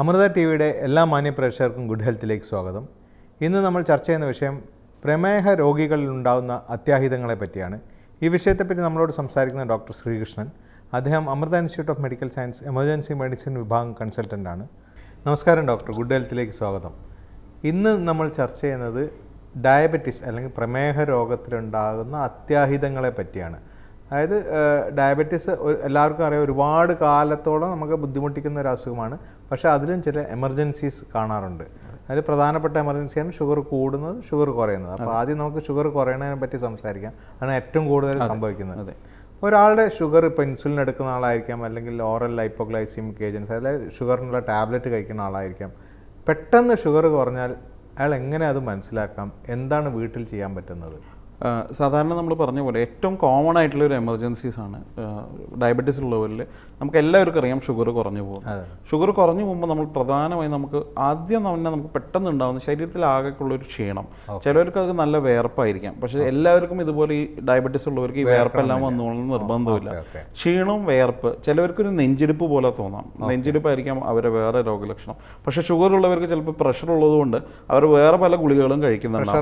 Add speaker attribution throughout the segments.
Speaker 1: Amrita T വിയുടെ എല്ലാ മാന്യപ്രേക്ഷകർക്കും good ഹെൽത്തിലേക്ക് സ്വാഗതം. ഇന്ന് നമ്മൾ ചർച്ച ചെയ്യുന്ന വിഷയം പ്രമേഹ രോഗികളിൽ ഉണ്ടാകുന്ന അത്യാഹിതങ്ങളെ പറ്റിയാണ്. ഈ വിഷയത്തെപ്പറ്റി നമ്മളോട് സംസാരിക്കുന്ന ഡോക്ടർ ശ്രീകൃഷ്ണൻ അദ്ദേഹം Amrita Institute of Medical Science emergency medicine വിഭാഗം കൺസൾട്ടന്റാണ്. നമസ്കാരം ഡോക്ടർ ഗുഡ് ഹെൽത്തിലേക്ക് സ്വാഗതം. ഇന്ന് നമ്മൾ ചർച്ച ചെയ്യുന്നത് ഡയബറ്റിസ് അല്ലെങ്കിൽ പ്രമേഹ രോഗത്തിലുണ്ടാകുന്ന അത്യാഹിതങ്ങളെ പറ്റിയാണ്. അതായത് ഡയബറ്റീസ് എല്ലാവർക്കും അറിയാം ഒരുപാട് കാലത്തോളം നമുക്ക് ബുദ്ധിമുട്ടിക്കുന്ന ഒരു അസുഖമാണ്. പക്ഷേ അതിലും ചില എമർജൻസീസ് കാണാറുണ്ട്. അതിൽ പ്രധാനപ്പെട്ട എമർജൻസിയാണ് ഷുഗർ കൂടുന്നത് ഷുഗർ കുറയുന്നത്. അപ്പോൾ ആദ്യം നമുക്ക് ഷുഗർ കുറയണതിനെ പറ്റി സംസാരിക്കാം. അതാണ് ഏറ്റവും കൂടുതൽ സംഭവിക്കുന്നത്. ഒരാളുടെ ഷുഗർ ഇപ്പോൾ ഇൻസുലിൻ എടുക്കുന്ന ആളായിരിക്കാം അല്ലെങ്കിൽ ഓറൽ ലൈപ്പോഗ്ലൈസിമിക് ഏജൻസ് അതായത് ഷുഗറിനുള്ള ടാബ്ലറ്റ് കഴിക്കുന്ന ആളായിരിക്കാം. പെട്ടെന്ന് ഷുഗർ കുറഞ്ഞാൽ അയാൾ എങ്ങനെ അത് മനസ്സിലാക്കാം? എന്താണ് വീട്ടിൽ ചെയ്യാൻ പറ്റുന്നത്?
Speaker 2: സാധാരണ നമ്മൾ പറഞ്ഞ പോലെ ഏറ്റവും കോമൺ ആയിട്ടുള്ള ഒരു എമർജൻസീസ് ആണ് ഡയബറ്റീസ് ഉള്ളവരിൽ നമുക്ക് എല്ലാവർക്കും അറിയാം ഷുഗർ കുറഞ്ഞു പോകും. ഷുഗർ കുറഞ്ഞു പോകുമ്പോൾ നമ്മൾ പ്രധാനമായും നമുക്ക് ആദ്യം തന്നെ നമുക്ക് പെട്ടെന്ന് ഉണ്ടാകുന്ന ശരീരത്തിൽ ആകെക്കുള്ള ഒരു ക്ഷീണം. ചിലവർക്ക് അത് നല്ല വേർപ്പായിരിക്കാം. പക്ഷേ എല്ലാവർക്കും ഇതുപോലെ ഈ ഡയബറ്റീസ് ഉള്ളവർക്ക് ഈ വേർപ്പെല്ലാം വന്നോളും നിർബന്ധമില്ല. ക്ഷീണവും വേർപ്പ് ചിലവർക്കൊരു നെഞ്ചിടിപ്പ് പോലെ തോന്നാം. നെഞ്ചിടിപ്പായിരിക്കാം അവരെ വേറെ രോഗലക്ഷണം. പക്ഷേ ഷുഗർ ഉള്ളവർക്ക് ചിലപ്പോൾ പ്രഷർ ഉള്ളതുകൊണ്ട് അവർ വേറെ പല ഗുളികകളും
Speaker 1: കഴിക്കുന്നുണ്ട്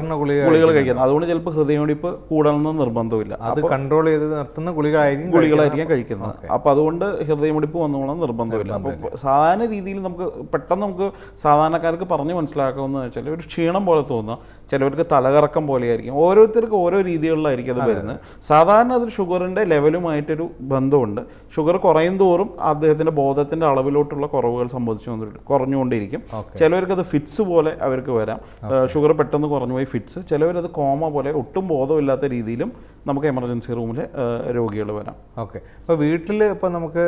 Speaker 2: ഗുളികൾ കഴിക്കുന്നത് അതുകൊണ്ട് ചിലപ്പോൾ ഹൃദയമിടിപ്പ് കൂടണമെന്ന് നിർബന്ധമില്ല
Speaker 1: അത് കൺട്രോൾ ചെയ്ത് നിർത്തുന്ന ഗുളികളായിരിക്കും
Speaker 2: ഗുളികളായിരിക്കും കഴിക്കുന്നത്. അപ്പോൾ അതുകൊണ്ട് ഹൃദയമിടിപ്പ് വന്നോളാം നിർബന്ധമില്ല. അപ്പോൾ സാധാരണ രീതിയിൽ നമുക്ക് പെട്ടെന്ന് നമുക്ക് സാധാരണക്കാർക്ക് പറഞ്ഞു മനസ്സിലാക്കാവുന്ന വെച്ചാൽ ഒരു ക്ഷീണം പോലെ തോന്നുക. ചിലവർക്ക് തലകറക്കം പോലെയായിരിക്കും. ഓരോരുത്തർക്കും ഓരോ രീതികളിലായിരിക്കും അത് വരുന്നത്. സാധാരണ അതിൽ ഷുഗറിന്റെ ലെവലുമായിട്ടൊരു ബന്ധമുണ്ട്. ഷുഗർ കുറയും തോറും അദ്ദേഹത്തിന്റെ ബോധത്തിന്റെ അളവിലോട്ടുള്ള കുറവുകൾ സംഭവിച്ചു കുറഞ്ഞുകൊണ്ടിരിക്കും. ചിലവർക്ക് അത് ഫിറ്റ്സ് പോലെ അവർക്ക് വരാം. ഷുഗർ പെട്ടെന്ന് കുറഞ്ഞു പോയി ഫിറ്റ്സ്. ചിലവരത് കോമ പോലെ ഒട്ടും ബോധമില്ലാത്ത രീതിയിലും നമുക്ക് എമർജൻസി റൂമിൽ രോഗികൾ വരാം.
Speaker 1: ഓക്കെ. അപ്പോൾ വീട്ടിൽ ഇപ്പോൾ നമുക്ക്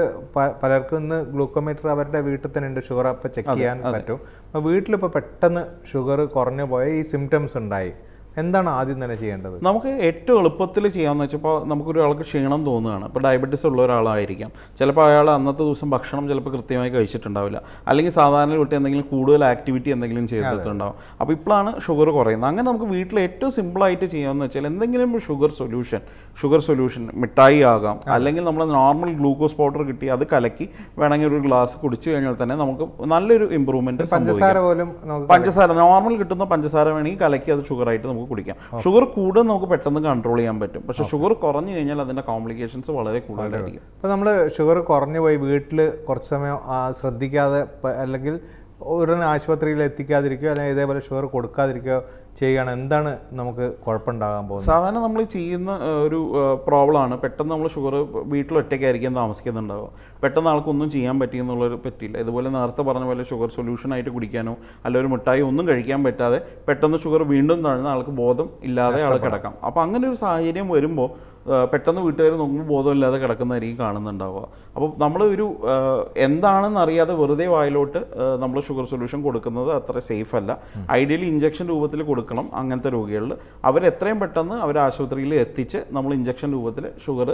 Speaker 1: പലർക്കും ഇന്ന് ഗ്ലൂക്കോമീറ്റർ അവരുടെ വീട്ടിൽ തന്നെ ഉണ്ട്. ഷുഗർ അപ്പോൾ ചെക്ക് ചെയ്യാൻ പറ്റും. അപ്പോൾ വീട്ടിലിപ്പോൾ പെട്ടെന്ന് ഷുഗർ കുറഞ്ഞു പോയ ഈ സിംറ്റംസ് ഉണ്ടായി. എന്താണ് ആദ്യം തന്നെ ചെയ്യേണ്ടത്?
Speaker 2: നമുക്ക് ഏറ്റവും എളുപ്പത്തിൽ ചെയ്യാമെന്ന് വെച്ചപ്പോൾ നമുക്കൊരാൾക്ക് ക്ഷീണം തോന്നുകയാണ്. ഇപ്പോൾ ഡയബറ്റീസ് ഉള്ള ഒരാളായിരിക്കാം. ചിലപ്പോൾ അയാൾ അന്നത്തെ ദിവസം ഭക്ഷണം ചിലപ്പോൾ കൃത്യമായി കഴിച്ചിട്ടുണ്ടാവില്ല. അല്ലെങ്കിൽ സാധാരണ വീട്ടിൽ എന്തെങ്കിലും കൂടുതൽ ആക്ടിവിറ്റി എന്തെങ്കിലും ചെയ്തിട്ടുണ്ടാവും. അപ്പോൾ ഇപ്പോഴാണ് ഷുഗർ കുറയുന്നത്. അങ്ങനെ നമുക്ക് വീട്ടിൽ ഏറ്റവും സിമ്പിളായിട്ട് ചെയ്യാമെന്ന് വെച്ചാൽ എന്തെങ്കിലും ഷുഗർ സൊല്യൂഷൻ ഷുഗർ സൊല്യൂഷൻ മിഠായി ആകാം. അല്ലെങ്കിൽ നമ്മൾ നോർമൽ ഗ്ലൂക്കോസ് പൗഡർ കിട്ടി അത് കലക്കി വേണമെങ്കിൽ ഒരു ഗ്ലാസ് കുടിച്ചു കഴിഞ്ഞാൽ തന്നെ നമുക്ക് നല്ലൊരു ഇമ്പ്രൂവ്മെന്റ്
Speaker 1: പഞ്ചസാര പോലും
Speaker 2: പഞ്ചസാര നോർമൽ കിട്ടുന്ന പഞ്ചസാര വേണമെങ്കിൽ കലക്കി അത് ഷുഗറായിട്ട് നമുക്ക് കുടിക്കാം. ഷുഗർ കൂടുതൽ നമുക്ക് പെട്ടെന്ന് കൺട്രോൾ ചെയ്യാൻ പറ്റും. പക്ഷേ ഷുഗർ കുറഞ്ഞു കഴിഞ്ഞാൽ അതിന്റെ കോംപ്ലിക്കേഷൻസ് വളരെ കൂടുതലായിരിക്കും.
Speaker 1: ഇപ്പോൾ നമ്മൾ ഷുഗർ കുറഞ്ഞു പോയി വീട്ടിൽ കുറച്ച് സമയം ശ്രദ്ധിക്കാതെ അല്ലെങ്കിൽ ഉടനെ ആശുപത്രിയിൽ എത്തിക്കാതിരിക്കുകയോ അല്ലെങ്കിൽ ഇതേപോലെ ഷുഗർ കൊടുക്കാതിരിക്കുകയോ ചെയ്യുകയാണ് എന്താണ് നമുക്ക് കുഴപ്പമുണ്ടാകാൻ പോകുന്നത്?
Speaker 2: സാധാരണ നമ്മൾ ചെയ്യുന്ന ഒരു പ്രോബ്ലമാണ്. പെട്ടെന്ന് നമ്മൾ ഷുഗർ വീട്ടിൽ ഒറ്റയ്ക്കായിരിക്കും താമസിക്കുന്നുണ്ടാവുക. പെട്ടെന്ന് ആൾക്കൊന്നും ചെയ്യാൻ പറ്റിയെന്നുള്ളൊരു പറ്റിയില്ല. ഇതുപോലെ നേരത്തെ പറഞ്ഞ പോലെ ഷുഗർ സൊല്യൂഷനായിട്ട് കുടിക്കാനോ അല്ല ഒരു മിഠായി ഒന്നും കഴിക്കാൻ പറ്റാതെ പെട്ടെന്ന് ഷുഗർ വീണ്ടും താഴ്ന്ന ആൾക്ക് ബോധം ഇല്ലാതെ ആൾ കിടക്കാം. അപ്പോൾ അങ്ങനെ ഒരു സാഹചര്യം വരുമ്പോൾ പെട്ടെന്ന് വീട്ടുകാർ നോക്കുമ്പോൾ ബോധമില്ലാതെ കിടക്കുന്നതായിരിക്കും കാണുന്നുണ്ടാവുക. അപ്പോൾ നമ്മൾ ഒരു എന്താണെന്ന് അറിയാതെ വെറുതെ വായിലോട്ട് നമ്മൾ ഷുഗർ സൊല്യൂഷൻ കൊടുക്കുന്നത് അത്ര സേഫ് അല്ല. ഐഡിയലി ഇഞ്ചക്ഷൻ രൂപത്തിൽ കൊടുക്കണം അങ്ങനത്തെ രോഗികളിൽ അവർ എത്രയും പെട്ടെന്ന് അവർ ആശുപത്രിയിൽ എത്തിച്ച് നമ്മൾ ഇഞ്ചക്ഷൻ രൂപത്തിൽ ഷുഗർ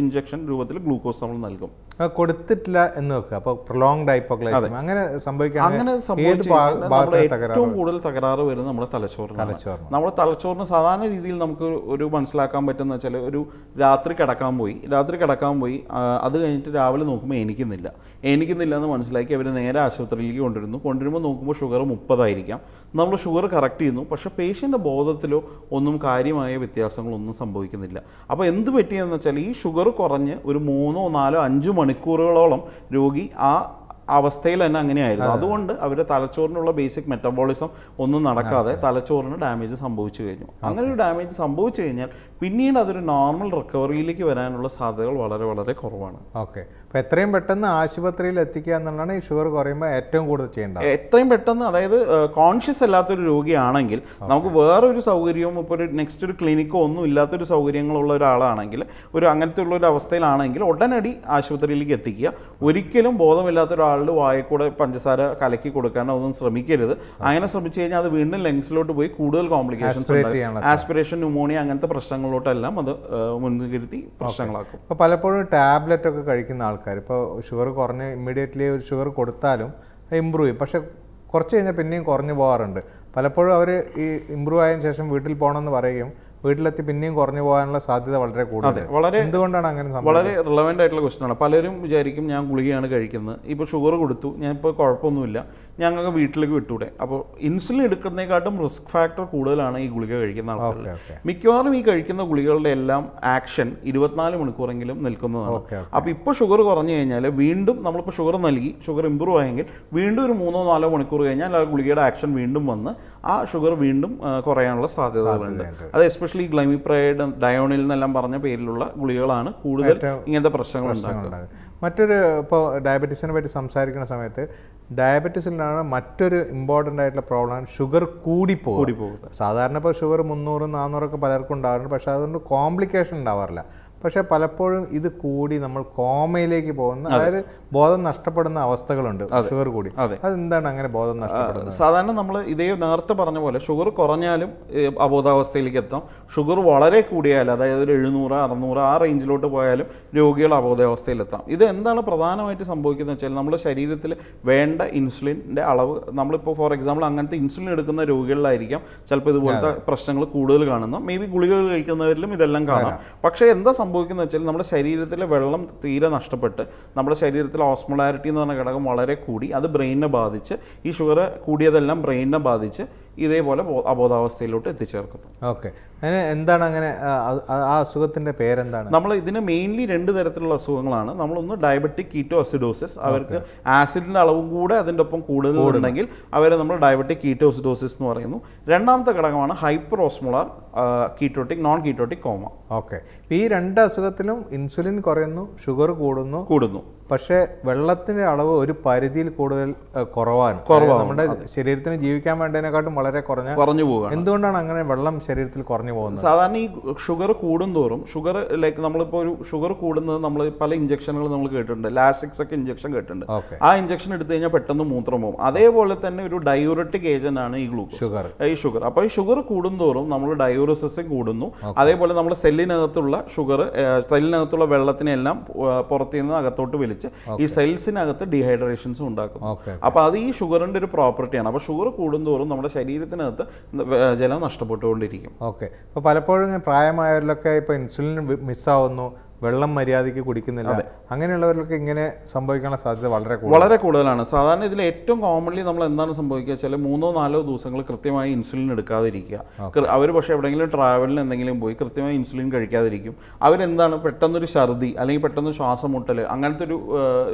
Speaker 2: ഇഞ്ചക്ഷൻ രൂപത്തിൽ ഗ്ലൂക്കോസ് നമ്മൾ നൽകും.
Speaker 1: കൊടുത്തിട്ടില്ല എന്ന് വെക്കുക. അപ്പോൾ പ്രൊലോങ്ഡ് ഹൈപ്പോഗ്ലൈസിം അങ്ങനെ സംഭവിക്കാൻ
Speaker 2: അങ്ങനെ ഏറ്റവും കൂടുതൽ തകരാറ് വരുന്നത് നമ്മുടെ തലച്ചോറിന്
Speaker 1: തലച്ചോറിന്
Speaker 2: നമ്മുടെ തലച്ചോറിന് സാധാരണ രീതിയിൽ നമുക്ക് ഒരു മനസ്സിലാക്കാൻ പറ്റുന്ന വെച്ചാൽ ഒരു രാത്രി കിടക്കാൻ പോയി. രാത്രി കിടക്കാൻ പോയി അത് കഴിഞ്ഞിട്ട് രാവിലെ നോക്കുമ്പോൾ എനിക്കുന്നില്ല എനിക്കുന്നില്ല എന്ന് മനസ്സിലാക്കി അവർ നേരെ ആശുപത്രിയിലേക്ക് കൊണ്ടുവരുന്നു. കൊണ്ടുവരുമ്പോൾ നോക്കുമ്പോൾ ഷുഗർ മുപ്പതായിരിക്കാം. നമ്മൾ ഷുഗർ കറക്റ്റ് ചെയ്യുന്നു. പക്ഷേ പേഷ്യന്റെ ബോധത്തിലോ ഒന്നും കാര്യമായ വ്യത്യാസങ്ങളൊന്നും സംഭവിക്കുന്നില്ല. അപ്പോൾ എന്ത് പറ്റിയെന്ന് വെച്ചാൽ ഈ ഷുഗർ കുറഞ്ഞ് ഒരു മൂന്നോ നാലോ അഞ്ചു മണിക്കൂറുകളോളം രോഗി ആ അവസ്ഥയിൽ തന്നെ അങ്ങനെയായിരുന്നു. അതുകൊണ്ട് അവരുടെ തലച്ചോറിനുള്ള ബേസിക് മെറ്റബോളിസം ഒന്നും നടക്കാതെ തലച്ചോറിന് ഡാമേജ് സംഭവിച്ചു കഴിഞ്ഞു. അങ്ങനെ ഒരു ഡാമേജ് സംഭവിച്ചു കഴിഞ്ഞാൽ പിന്നീട് അതൊരു നോർമൽ റിക്കവറിയിലേക്ക് വരാനുള്ള സാധ്യതകൾ വളരെ വളരെ കുറവാണ്.
Speaker 1: ഓക്കെ അപ്പോൾ എത്രയും പെട്ടെന്ന് ആശുപത്രിയിൽ എത്തിക്കുക എന്നുള്ളതാണ് ഈ ഷുഗർ കുറയുമ്പോൾ ഏറ്റവും കൂടുതൽ ചെയ്യേണ്ടത്.
Speaker 2: എത്രയും പെട്ടെന്ന് അതായത് കോൺഷ്യസ് അല്ലാത്തൊരു രോഗിയാണെങ്കിൽ നമുക്ക് വേറൊരു സൗകര്യവും ഇപ്പോൾ ഒരു നെക്സ്റ്റ് ഒരു ക്ലിനിക്കോ ഒന്നും ഇല്ലാത്തൊരു സൗകര്യങ്ങളുള്ള ഒരാളാണെങ്കിൽ ഒരു അങ്ങനത്തെ ഉള്ള ഒരു അവസ്ഥയിലാണെങ്കിൽ ഉടനടി ആശുപത്രിയിലേക്ക് എത്തിക്കുക. ഒരിക്കലും ബോധമില്ലാത്ത ഒരാളുടെ വായിൽ കൂടെ പഞ്ചസാര കലക്കി കൊടുക്കാനോ ഒന്നും ശ്രമിക്കരുത്. അങ്ങനെ ശ്രമിച്ചു കഴിഞ്ഞാൽ അത് വീണ്ടും ലങ്സിലോട്ട് പോയി കൂടുതൽ കോംപ്ലിക്കേഷൻസ് ആസ്പിറേഷൻ ന്യൂമോണിയ അങ്ങനത്തെ പ്രശ്നങ്ങളിലോട്ടെല്ലാം അത് മുൻകരുത്തി മുൻകരുതി പ്രശ്നങ്ങളാക്കും.
Speaker 1: അപ്പോൾ പലപ്പോഴും ടാബ്ലറ്റ് ഒക്കെ കഴിക്കുന്ന ആൾക്കാർ ഇപ്പോൾ ഷുഗർ കുറഞ്ഞ് ഇമ്മീഡിയറ്റ്ലി ഒരു ഷുഗർ കൊടുത്താലും ഇമ്പ്രൂവ് ചെയ്യും. പക്ഷേ കുറച്ച് കഴിഞ്ഞാൽ പിന്നെയും കുറഞ്ഞു പോകാറുണ്ട്. പലപ്പോഴും അവർ ഈ ഇമ്പ്രൂവ് ആയതിനു ശേഷം വീട്ടിൽ പോകണമെന്ന് പറയുകയും വീട്ടിലെത്തി പിന്നെയും കുറഞ്ഞു പോകാനുള്ള സാധ്യത വളരെ കൂടുതൽ
Speaker 2: വളരെ
Speaker 1: എന്തുകൊണ്ടാണ് അങ്ങനെ
Speaker 2: വളരെ റിലവന്റ് ആയിട്ടുള്ള ക്വസ്റ്റൻ ആണ്. പലരും വിചാരിക്കും ഞാൻ ഗുളികയാണ് കഴിക്കുന്നത്. ഇപ്പോൾ ഷുഗർ കൊടുത്തു. ഞാൻ ഇപ്പോൾ കുഴപ്പമൊന്നുമില്ല. ഞങ്ങൾക്ക് വീട്ടിലേക്ക് വിട്ടൂടെ. അപ്പോൾ ഇൻസുലിൻ എടുക്കുന്നതിനെക്കാട്ടും റിസ്ക് ഫാക്ടർ കൂടുതലാണ് ഈ ഗുളിക കഴിക്കുന്ന
Speaker 1: ഓക്കെ
Speaker 2: മിക്കവാറും ഈ കഴിക്കുന്ന ഗുളികളുടെ എല്ലാം ആക്ഷൻ ഇരുപത്തിനാല് മണിക്കൂറെങ്കിലും നിൽക്കുന്നതാണ്. അപ്പോൾ ഇപ്പോൾ ഷുഗർ കുറഞ്ഞു കഴിഞ്ഞാൽ വീണ്ടും നമ്മളിപ്പോൾ ഷുഗർ നൽകി ഷുഗർ ഇമ്പ്രൂവ് ആയെങ്കിൽ വീണ്ടും ഒരു മൂന്നോ നാലോ മണിക്കൂർ കഴിഞ്ഞാൽ ആ ഗുളികയുടെ ആക്ഷൻ വീണ്ടും വന്ന് ആ ഷുഗർ വീണ്ടും കുറയാനുള്ള സാധ്യതകളുണ്ട്. അത് എസ്പെഷ്യലി ഗ്ലൈമിപ്രൈഡ് ഡയോണിൽ എന്നെല്ലാം പറഞ്ഞ പേരിലുള്ള ഗുളികളാണ് കൂടുതൽ ഇങ്ങനത്തെ പ്രശ്നങ്ങൾ ഉണ്ടാക്കുന്നത്.
Speaker 1: ഉണ്ടാകും മറ്റൊരു ഇപ്പോൾ ഡയബറ്റീസിനെ പറ്റി സംസാരിക്കുന്ന സമയത്ത് ഡയബറ്റീസിലാണ് മറ്റൊരു ഇമ്പോർട്ടന്റ് ആയിട്ടുള്ള പ്രോബ്ലം ഷുഗർ കൂടിപ്പോകും
Speaker 2: പോകും
Speaker 1: സാധാരണ ഇപ്പോൾ ഷുഗർ മുന്നൂറും നാന്നൂറൊക്കെ പലർക്കും ഉണ്ടാവാറുണ്ട്. പക്ഷേ അതുകൊണ്ട് കോംപ്ലിക്കേഷൻ ഉണ്ടാവാറില്ല. പക്ഷേ പലപ്പോഴും ഇത് കൂടി നമ്മൾ കോമയിലേക്ക് പോകുന്ന അതായത് ബോധം നഷ്ടപ്പെടുന്ന അവസ്ഥകളുണ്ട് ഷുഗർ കൂടി.
Speaker 2: അതെ.
Speaker 1: അതെന്താണ് അങ്ങനെ ബോധം നഷ്ടപ്പെടുന്നത്?
Speaker 2: സാധാരണ നമ്മൾ ഇതേ നേരത്തെ പറഞ്ഞ പോലെ ഷുഗർ കുറഞ്ഞാലും അബോധാവസ്ഥയിലേക്ക് എത്താം. ഷുഗർ വളരെ കൂടിയാൽ അതായത് ഒരു എഴുന്നൂറ് അറുന്നൂറ് ആ റേഞ്ചിലോട്ട് പോയാലും രോഗികൾ അബോധാവസ്ഥയിലെത്താം ഇത് എന്താണ് പ്രധാനമായിട്ട് സംഭവിക്കുന്നത് വെച്ചാൽ നമ്മുടെ ശരീരത്തിൽ വേണ്ട ഇൻസുലിന്റെ അളവ് നമ്മളിപ്പോൾ ഫോർ എക്സാമ്പിൾ അങ്ങനത്തെ ഇൻസുലിൻ എടുക്കുന്ന രോഗികളിലായിരിക്കാം. ചിലപ്പോൾ ഇതുപോലത്തെ പ്രശ്നങ്ങൾ കൂടുതൽ കാണുന്നത് മേ ബി ഗുളികകൾ കഴിക്കുന്നവരിലും ഇതെല്ലാം കാണാം. പക്ഷേ എന്താ സംഭവിക്കുന്നത് വെച്ചാൽ നമ്മുടെ ശരീരത്തിലെ വെള്ളം തീരെ നഷ്ടപ്പെട്ട് നമ്മുടെ ശരീരത്തിലെ ഓസ്മോളാരിറ്റി എന്ന് പറഞ്ഞ ഘടകം വളരെ കൂടി അത് ബ്രെയിനിനെ ബാധിച്ച് ഈ ഷുഗർ കൂടിയതെല്ലാം ബ്രെയിനിനെ ബാധിച്ച് ഇതേപോലെ അബോധാവസ്ഥയിലോട്ട് എത്തിച്ചേർക്കുന്നു.
Speaker 1: ഓക്കെ. അതിന് എന്താണ് അങ്ങനെ ആ അസുഖത്തിന്റെ പേരെന്താണ്?
Speaker 2: നമ്മൾ ഇതിന് മെയിൻലി രണ്ട് തരത്തിലുള്ള അസുഖങ്ങളാണ്. നമ്മളൊന്ന് ഡയബറ്റിക് കീറ്റോ അസിഡോസിസ് അവർക്ക് ആസിഡിന്റെ അളവും കൂടെ അതിന്റെ ഒപ്പം കൂടുതൽ ഉണ്ടെങ്കിൽ അവരെ നമ്മൾ ഡയബറ്റിക് കീറ്റോ അസിഡോസിസ് എന്ന് പറയുന്നു. രണ്ടാമത്തെ ഘടകമാണ് hyper osmolar ketotic non ketotic coma.
Speaker 1: Okay. ഈ രണ്ട് അസുഖത്തിലും ഇൻസുലിൻ കുറയുന്നു ഷുഗർ കൂടുന്നു.
Speaker 2: കൂടുന്നു.
Speaker 1: പക്ഷേ വെള്ളത്തിന്റെ അളവ് ഒരു പരിധിയിൽ കൂടുതൽ കുറവാണ്. നമ്മുടെ ശരീരത്തിന് ജീവിക്കാൻ വേണ്ടതിനെക്കാട്ടും വളരെ കുറഞ്ഞ
Speaker 2: കുറഞ്ഞു പോകുക
Speaker 1: എന്തുകൊണ്ടാണ് അങ്ങനെ വെള്ളം ശരീരത്തിൽ കുറഞ്ഞു പോകുന്നത്?
Speaker 2: സാധാരണ ഈ ഷുഗർ കൂടുന്തോറും ഷുഗർ ലൈക്ക് നമ്മളിപ്പോൾ ഒരു ഷുഗർ കൂടുന്നത് നമ്മൾ പല ഇഞ്ചക്ഷനുകൾ നമ്മൾ കേട്ടിട്ടുണ്ട്. ലാസിക്സ് ഒക്കെ ഇഞ്ചക്ഷൻ കേട്ടിട്ടുണ്ട്. ആ ഇഞ്ചക്ഷൻ എടുത്തു കഴിഞ്ഞാൽ പെട്ടെന്ന് മൂത്രം പോകും. അതേപോലെ തന്നെ ഒരു ഡയൂററ്റിക് ഏജന്റ് ആണ് ഈ ഗ്ലൂക്കോസ്.
Speaker 1: ഷുഗർ.
Speaker 2: ഈ ഷുഗർ. അപ്പോൾ ഈ ഷുഗർ കൂടുന്തോറും നമ്മൾ ഡയൂറസിസും കൂടുന്നു. അതേപോലെ നമ്മൾ സെല്ലിനകത്തുള്ള ഷുഗർ സെല്ലിനകത്തുള്ള വെള്ളത്തിനെല്ലാം പുറത്തുനിന്ന് പുറത്തു നിന്ന് അകത്തോട്ട് വലിച്ച് ഈ സെൽസിനകത്ത് ഡീഹൈഡ്രേഷൻസ് ഉണ്ടാക്കും. അപ്പോൾ അത് ഈ ഷുഗറിന്റെ ഒരു പ്രോപ്പർട്ടിയാണ് അപ്പോൾ ഷുഗർ കൂടുന്തോറും നമ്മുടെ ശരീരത്തിനകത്ത് ജലം നഷ്ടപ്പെട്ടുകൊണ്ടിരിക്കും.
Speaker 1: ഓക്കെ അപ്പോൾ പലപ്പോഴും പ്രായമായവരിലൊക്കെ ഇപ്പോൾ ഇൻസുലിൻ മിസ്സാവുന്നു വെള്ളം മര്യാദയ്ക്ക് കുടിക്കുന്നില്ല. അങ്ങനെയുള്ളവരിലൊക്കെ ഇങ്ങനെ സംഭവിക്കാനുള്ള സാധ്യത വളരെ
Speaker 2: വളരെ കൂടുതലാണ്. സാധാരണ ഇതിൽ ഏറ്റവും കോമൺലി നമ്മൾ എന്താണ് സംഭവിക്കുക വെച്ചാൽ മൂന്നോ നാലോ ദിവസങ്ങൾ കൃത്യമായി ഇൻസുലിൻ എടുക്കാതിരിക്കുക. അവർ പക്ഷേ എവിടെയെങ്കിലും ട്രാവലിന് എന്തെങ്കിലും പോയി കൃത്യമായി ഇൻസുലിൻ കഴിക്കാതിരിക്കും. അവരെന്താണ് പെട്ടെന്നൊരു ഛർദി അല്ലെങ്കിൽ പെട്ടെന്ന് ശ്വാസം മുട്ടൽ അങ്ങനത്തെ ഒരു